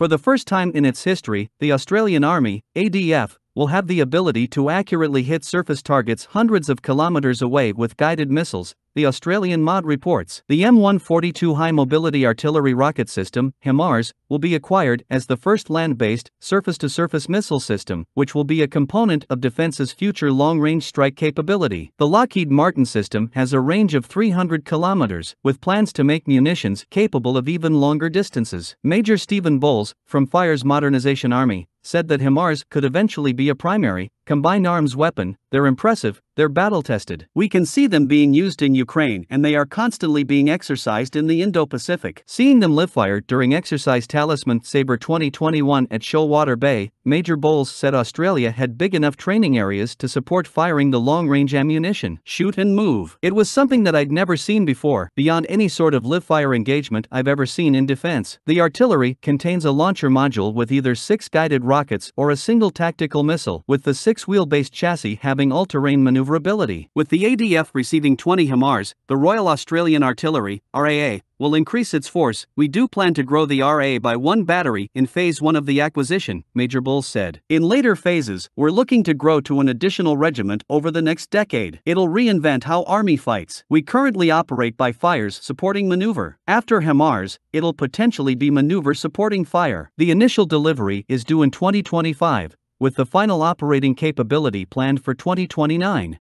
For the first time in its history, the Australian Army, ADF, will have the ability to accurately hit surface targets hundreds of kilometers away with guided missiles, the Australian MOD reports. The M142 High Mobility Artillery Rocket System, HIMARS, will be acquired as the first land based, surface to surface missile system, which will be a component of Defense's future long range strike capability. The Lockheed Martin system has a range of 300 kilometers, with plans to make munitions capable of even longer distances. Major Stephen Bowles, from Fires Modernization Army, said that HIMARS could eventually be a primary, combined arms weapon, they're impressive, they're battle tested. We can see them being used in Ukraine and they are constantly being exercised in the Indo Pacific. Seeing them live fire during exercise Talisman Sabre 2021 at Shoalwater Bay, Major Bowles said Australia had big enough training areas to support firing the long range ammunition, shoot and move. It was something that I'd never seen before, beyond any sort of live fire engagement I've ever seen in defense. The artillery contains a launcher module with either six guided rockets or a single tactical missile, with the six wheel based chassis having all terrain maneuverability. With the ADF receiving 20 HIMARS, the Royal Australian Artillery, RAA, will increase its force. We do plan to grow the RAA by one battery in phase 1 of the acquisition, Major Bowles said. In later phases, we're looking to grow to an additional regiment over the next decade. It'll reinvent how Army fights. We currently operate by fires supporting maneuver. After HIMARS, it'll potentially be maneuver supporting fire. The initial delivery is due in 2025, with the final operating capability planned for 2029.